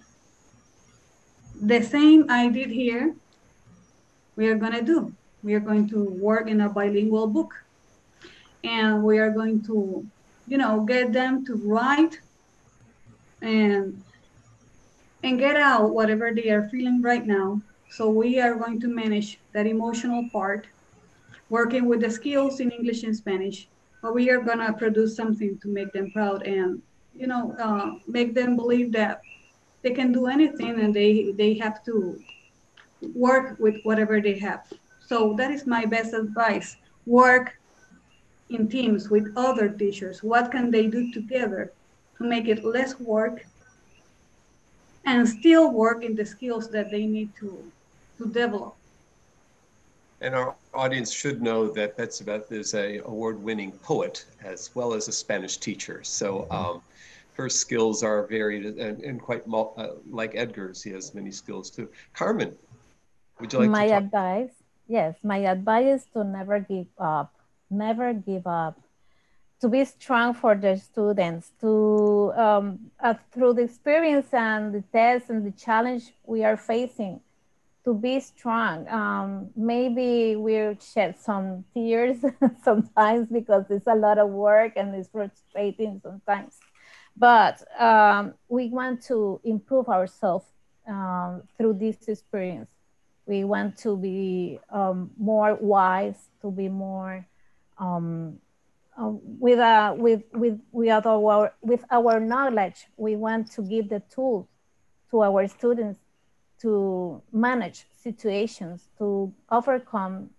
the same I did here, we are gonna do. We are going to work in a bilingual book and we are going to, you know, get them to write and and get out whatever they are feeling right now. So we are going to manage that emotional part, working with the skills in English and Spanish. But we are gonna produce something to make them proud and, you know, uh, make them believe that they can do anything and they they have to work with whatever they have. So that is my best advice. Work in teams with other teachers? What can they do together to make it less work and still work in the skills that they need to, to develop? And our audience should know that Betsy Beth is a award-winning poet as well as a Spanish teacher. So um, her skills are varied and, and quite mul- uh, like Edgar's. He has many skills too. Carmen, would you like my to talk? advice? Yes, my advice is to never give up. Never give up. To be strong for the students. To um, uh, through the experience and the test and the challenge we are facing, to be strong. Um, maybe we'll shed some tears sometimes because it's a lot of work and it's frustrating sometimes. But um, we want to improve ourselves um, through this experience. We want to be um, more wise, to be more um, with, uh, with, with, with, our, with our knowledge. We want to give the tools to our students to manage situations, to overcome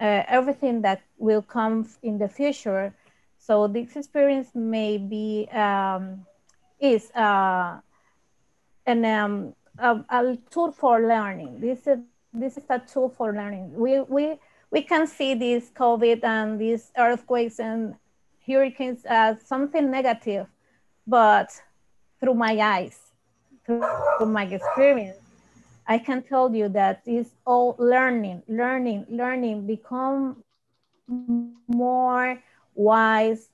uh, everything that will come in the future. So this experience may be um, is uh, an, um, a, a, tool for learning. This is this is a tool for learning. We we we can see this COVID and these earthquakes and hurricanes as something negative, but through my eyes, through, through my experience, I can tell you that it's all learning, learning, learning, become more wise,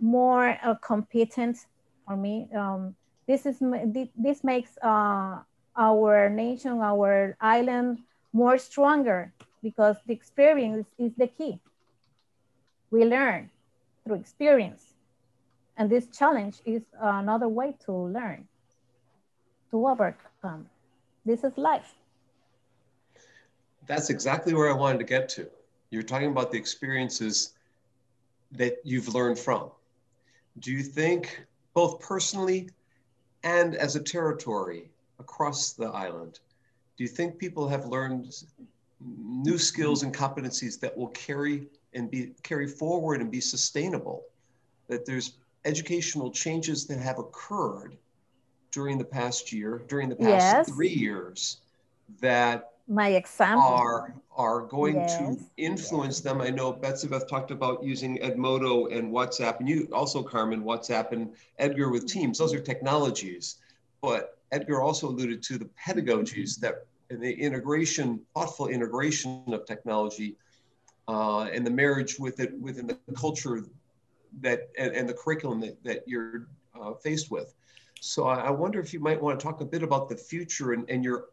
more uh, competent for me. Um, this is this makes uh, our nation, our island more stronger because the experience is the key. We learn through experience. And this challenge is another way to learn, to overcome. This is life. That's exactly where I wanted to get to. You're talking about the experiences that you've learned from. Do you think, both personally and as a territory across the island, do you think people have learned new skills and competencies that will carry and be carry forward and be sustainable? That there's educational changes that have occurred during the past year, during the past Yes. three years, that My example. are are going Yes, to influence them. I know Betsy Beth talked about using Edmodo and WhatsApp, and you also, Carmen, WhatsApp and Edgar with Teams. Those are technologies, but Edgar also alluded to the pedagogies that and the integration, thoughtful integration of technology uh, and the marriage with it within the culture that and, and the curriculum that, that you're uh, faced with. So I, wonder if you might want to talk a bit about the future and, and your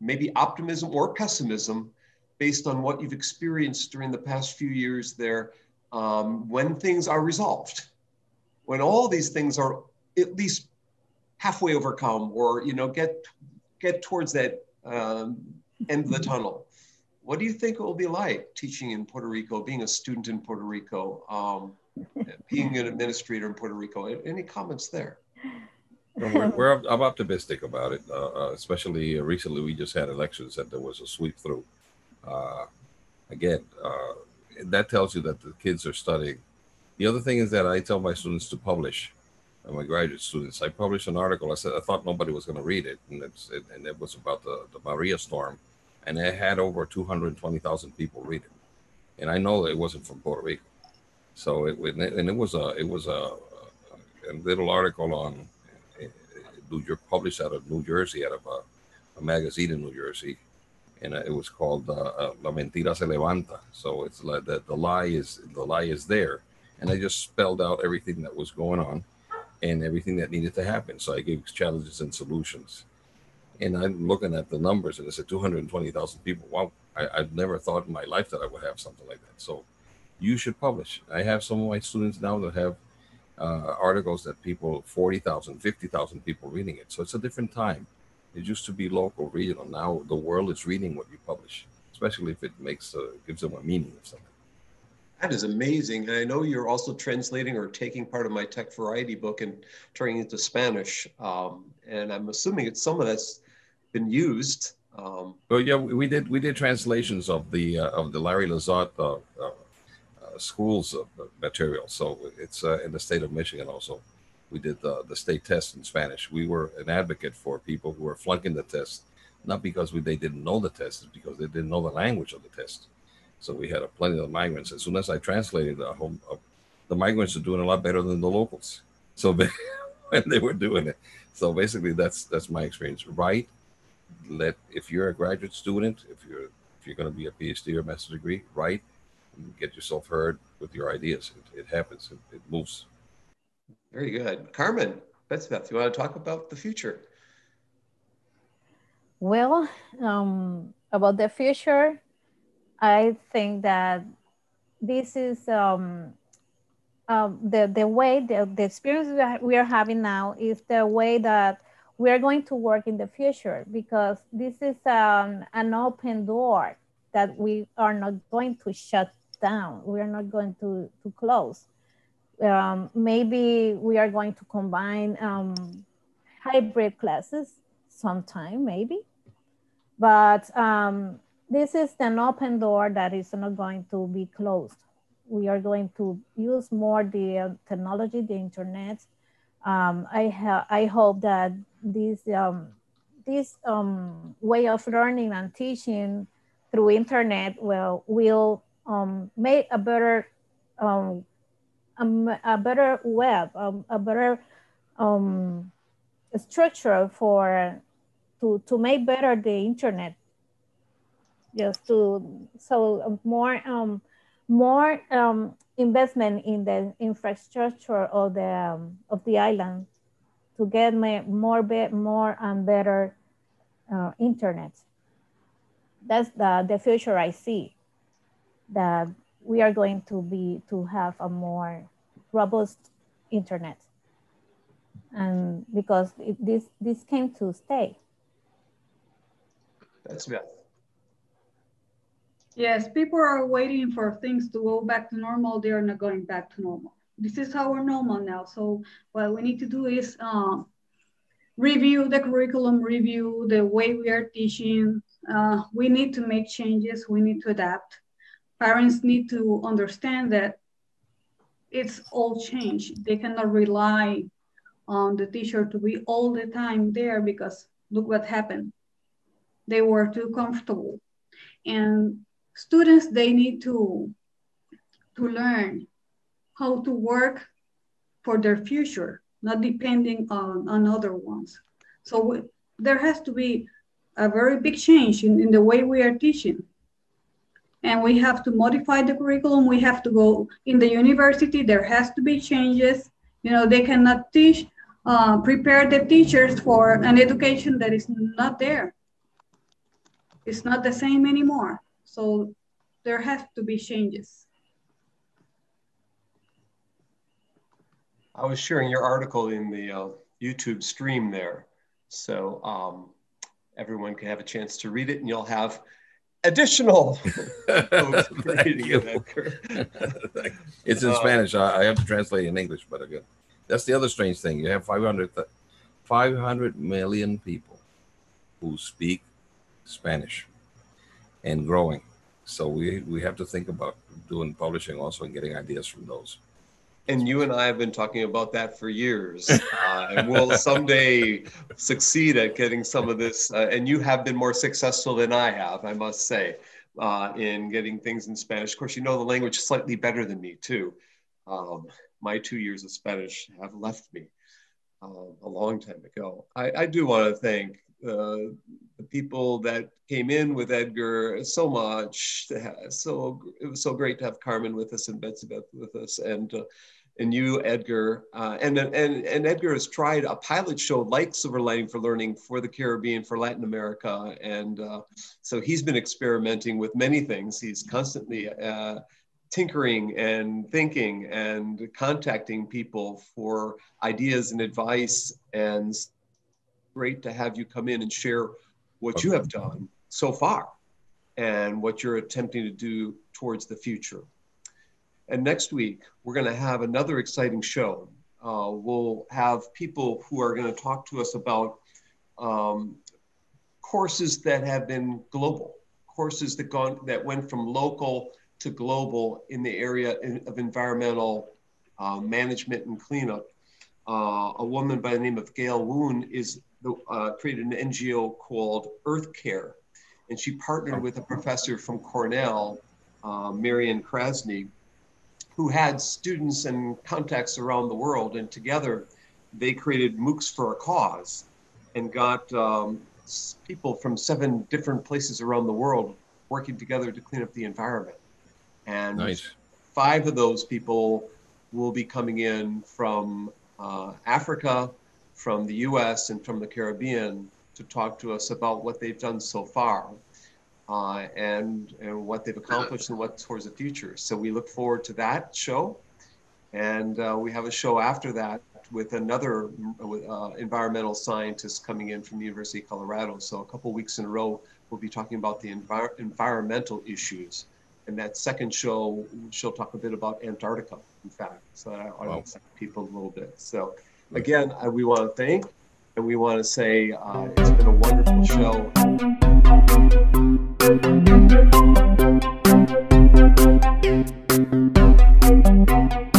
maybe optimism or pessimism based on what you've experienced during the past few years there um, when things are resolved when all these things are at least halfway overcome or you know get get towards that um, end of the tunnel what do you think it will be like teaching in puerto rico being a student in puerto rico um, being an administrator in puerto rico any comments there we're, we're, I'm optimistic about it, uh, uh, especially uh, recently. We just had elections and there was a sweep through. Uh, again, uh, that tells you that the kids are studying. The other thing is that I tell my students to publish, uh, my graduate students. I published an article. I said I thought nobody was going to read it, and it, and it was about the, the Maria storm, and it had over 220,000 people read it, and I know it wasn't from Puerto Rico. So it and it was a it was a, a little article on New York, published out of New Jersey, out of a, a magazine in New Jersey, and uh, it was called uh, uh, La Mentira Se Levanta. So it's like that the lie is the lie is there, and I just spelled out everything that was going on, and everything that needed to happen. So I gave challenges and solutions, and I'm looking at the numbers, and it's at 220,000 people. Wow, I, I've never thought in my life that I would have something like that. So you should publish. I have some of my students now that have uh, articles that people 40,000, 50,000 people reading it. So it's a different time. It used to be local, regional. Now the world is reading what you publish, especially if it makes uh, gives them a meaning of something. That is amazing. And I know you're also translating or taking part of my TEC-VARIETY book and turning it into Spanish. Um, and I'm assuming it's some of that's been used. Um, well, yeah, we did we did translations of the uh, of the Larry Lazat uh, uh schools material. So it's uh, in the state of Michigan also. We did the, the state test in Spanish. We were an advocate for people who were flunking the test, not because we, they didn't know the test, because they didn't know the language of the test. So we had a plenty of migrants. As soon as I translated the home, uh, the migrants are doing a lot better than the locals. So they, when they were doing it, so basically that's that's my experience. Write, let if you're a graduate student, if you're if you're going to be a PhD or master's degree, write get yourself heard with your ideas. It, it happens. It, it, moves. Very good, Carmen. Beth, you want to talk about the future? Well, um, about the future, I think that this is um, uh, the the way the, the experience we are, we are having now is the way that we are going to work in the future because this is um, an open door that we are not going to shut down. We are not going to, to close. Um, maybe we are going to combine um, hybrid classes sometime, maybe. But um, this is an open door that is not going to be closed. We are going to use more the uh, technology, the internet. Um, I, I hope that this, um, this um, way of learning and teaching through internet will, will um, make a better um, a, better web, um, a better um, structure for to to make better the internet. Just to so more um, more um, investment in the infrastructure of the of the island to get more be, more and better uh, internet. That's the the future I see that we are going to be to have a more robust internet and because it, this this came to stay that's Beth. yes people are waiting for things to go back to normal they're not going back to normal this is our normal now so what we need to do is uh, review the curriculum review the way we are teaching uh, we need to make changes we need to adapt parents need to understand that it's all change. They cannot rely on the teacher to be all the time there because look what happened. They were too comfortable. And students, they need to, to learn how to work for their future, not depending on, on other ones. So there has to be a very big change in, in the way we are teaching and we have to modify the curriculum. We have to go in the university. There has to be changes. You know, they cannot teach, uh, prepare the teachers for an education that is not there. It's not the same anymore. So there have to be changes. I was sharing your article in the uh, YouTube stream there. So um, everyone can have a chance to read it and you'll have additional it's in uh, Spanish. I, I, have to translate it in English, but again, that's the other strange thing. You have 500, 500 million people who speak Spanish and growing. So we, we have to think about doing publishing also and getting ideas from those. And you and I have been talking about that for years, uh, and we'll someday succeed at getting some of this. Uh, and you have been more successful than I have, I must say, uh, in getting things in Spanish. Of course, you know the language slightly better than me too. Um, my two years of Spanish have left me um, a long time ago. I, I do want to thank uh, the people that came in with Edgar so much. So it was so great to have Carmen with us and Betsy Beth with us, and uh, and you, Edgar. Uh, and, and, and Edgar has tried a pilot show like Silver Lining for Learning for the Caribbean, for Latin America. And uh, so he's been experimenting with many things. He's constantly uh, tinkering and thinking and contacting people for ideas and advice. And great to have you come in and share what you have done so far and what you're attempting to do towards the future. And next week, we're going to have another exciting show. Uh, we'll have people who are going to talk to us about um, courses that have been global, courses that gone that went from local to global in the area of environmental uh, management and cleanup. Uh, a woman by the name of Gail Woon is the, uh, created an NGO called Earth Care, and she partnered with a professor from Cornell, uh, Marianne Krasny, who had students and contacts around the world, and together they created MOOCs for a cause and got um, people from seven different places around the world working together to clean up the environment. And nice. five of those people will be coming in from uh, Africa, from the US, and from the Caribbean to talk to us about what they've done so far uh, and, and what they've accomplished and what towards the future. So we look forward to that show. And uh, we have a show after that with another uh, environmental scientist coming in from the University of Colorado. So a couple weeks in a row, we'll be talking about the envir environmental issues. And that second show, she'll talk a bit about Antarctica, in fact. So I, I wow. people a little bit. So again, we want to thank and we want to say uh, it's been a wonderful show. Thank you.